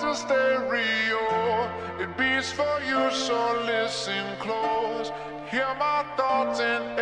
to stereo. It beats for you, so listen close. Hear my thoughts and